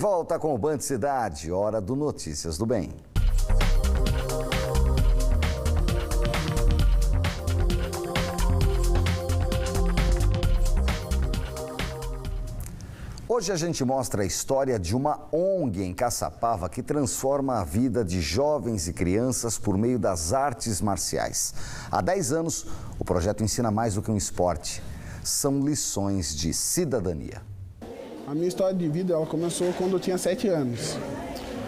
Volta com o Band Cidade, hora do Notícias do Bem. Hoje a gente mostra a história de uma ONG em Caçapava que transforma a vida de jovens e crianças por meio das artes marciais. Há 10 anos, o projeto ensina mais do que um esporte. São lições de cidadania. A minha história de vida ela começou quando eu tinha sete anos.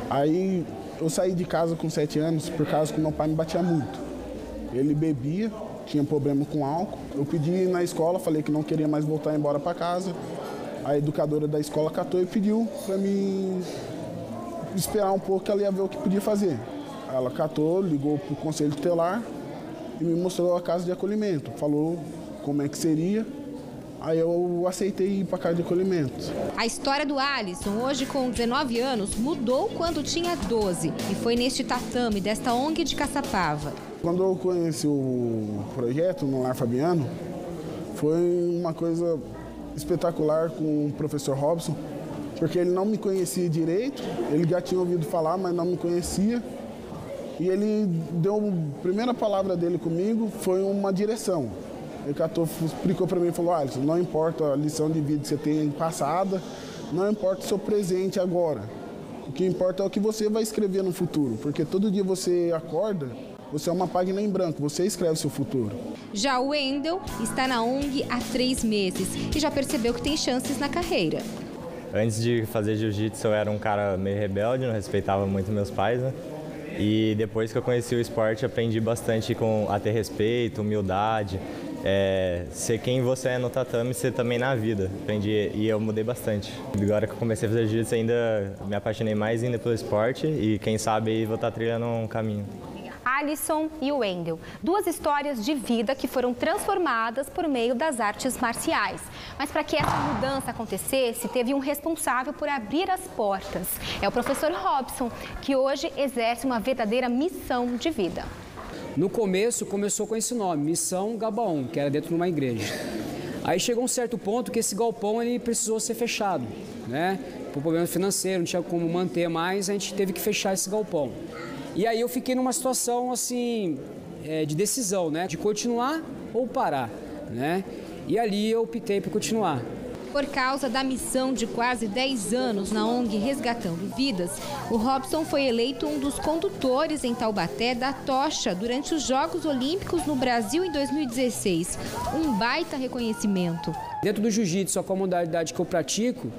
Aí eu saí de casa com sete anos por causa que meu pai me batia muito. Ele bebia, tinha problema com álcool. Eu pedi na escola, falei que não queria mais voltar embora para casa. A educadora da escola catou e pediu para mim esperar um pouco que ela ia ver o que podia fazer. Ela catou, ligou para o conselho tutelar e me mostrou a casa de acolhimento. Falou como é que seria Aí eu aceitei ir para casa de acolhimento. A história do Alisson, hoje com 19 anos, mudou quando tinha 12 e foi neste tatame desta ONG de Caçapava. Quando eu conheci o projeto no Lar Fabiano, foi uma coisa espetacular com o professor Robson, porque ele não me conhecia direito, ele já tinha ouvido falar, mas não me conhecia. E ele deu, a primeira palavra dele comigo foi uma direção. Ele catou, explicou para mim e falou, Alisson, não importa a lição de vida que você tem passada, não importa o seu presente agora. O que importa é o que você vai escrever no futuro, porque todo dia você acorda, você é uma página em branco, você escreve o seu futuro. Já o Wendel está na ONG há três meses e já percebeu que tem chances na carreira. Antes de fazer jiu-jitsu eu era um cara meio rebelde, não respeitava muito meus pais, né? E depois que eu conheci o esporte aprendi bastante com a ter respeito, humildade, é, ser quem você é no tatame, ser também na vida. Aprendi e eu mudei bastante. Agora que eu comecei a fazer jiu-jitsu, ainda me apaixonei mais ainda pelo esporte e quem sabe vou estar trilhando um caminho. Alisson e Wendel, duas histórias de vida que foram transformadas por meio das artes marciais. Mas para que essa mudança acontecesse, teve um responsável por abrir as portas. É o professor Robson, que hoje exerce uma verdadeira missão de vida. No começo começou com esse nome, Missão Gabaon, que era dentro de uma igreja. Aí chegou um certo ponto que esse galpão ele precisou ser fechado, né? Por problema financeiro, não tinha como manter mais, a gente teve que fechar esse galpão. E aí eu fiquei numa situação assim é, de decisão, né? De continuar ou parar, né? E ali eu optei por continuar. Por causa da missão de quase 10 anos na ONG Resgatando Vidas, o Robson foi eleito um dos condutores em Taubaté da tocha durante os Jogos Olímpicos no Brasil em 2016. Um baita reconhecimento. Dentro do jiu-jitsu, a modalidade que eu pratico,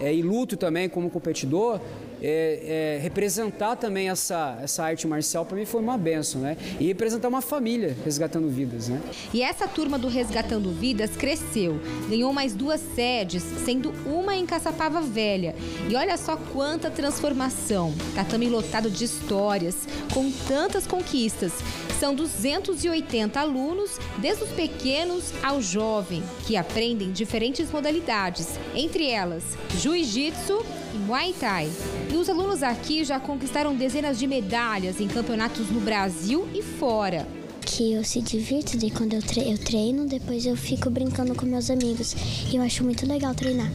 é, e luto também como competidor, é, é, representar também essa, essa arte marcial para mim foi uma benção, né? E representar uma família resgatando vidas, né? E essa turma do Resgatando Vidas cresceu, ganhou mais duas sedes, sendo uma em Caçapava Velha. E olha só quanta transformação. Tatame lotado de histórias, com tantas conquistas. São 280 alunos, desde os pequenos ao jovem, que aprendem diferentes modalidades, entre elas jiu-jitsu e muay thai. E os alunos aqui já conquistaram dezenas de medalhas em campeonatos no Brasil e fora. Que eu se divirto, de quando eu, tre eu treino, depois eu fico brincando com meus amigos. E eu acho muito legal treinar.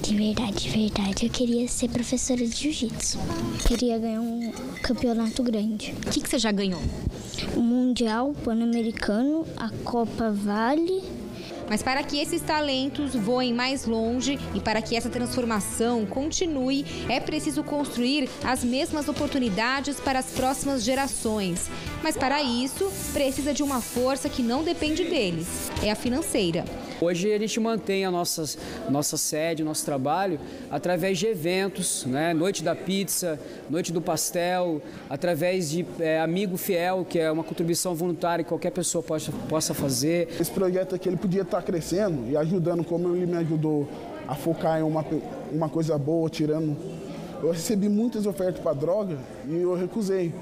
De verdade, de verdade, eu queria ser professora de jiu-jitsu. Queria ganhar um campeonato grande. O que, que você já ganhou? O Mundial Pan-Americano, a Copa Vale mas para que esses talentos voem mais longe e para que essa transformação continue, é preciso construir as mesmas oportunidades para as próximas gerações. Mas para isso, precisa de uma força que não depende deles, é a financeira. Hoje a gente mantém a nossa, nossa sede, nosso trabalho, através de eventos, né? Noite da Pizza, Noite do Pastel, através de é, Amigo Fiel, que é uma contribuição voluntária que qualquer pessoa possa, possa fazer. Esse projeto aqui ele podia estar crescendo e ajudando como ele me ajudou a focar em uma, uma coisa boa, tirando. Eu recebi muitas ofertas para droga e eu recusei.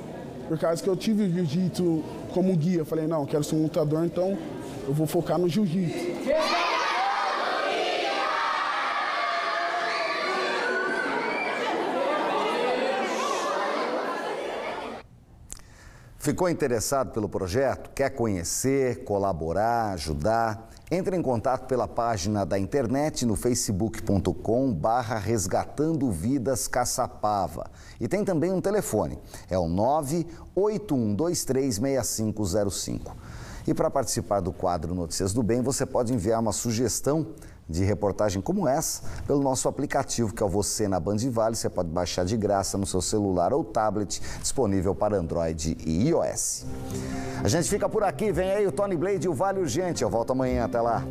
Por causa que eu tive jiu-jitsu como guia. Falei, não, quero ser um lutador, então eu vou focar no jiu-jitsu. Ficou interessado pelo projeto? Quer conhecer, colaborar, ajudar? Entre em contato pela página da internet no facebook.com barra resgatando vidas Caçapava. E tem também um telefone, é o 981236505. E para participar do quadro Notícias do Bem, você pode enviar uma sugestão de reportagem como essa pelo nosso aplicativo, que é o Você na Band Vale. Você pode baixar de graça no seu celular ou tablet, disponível para Android e iOS. A gente fica por aqui, vem aí o Tony Blade e o Vale Urgente. Eu volto amanhã, até lá.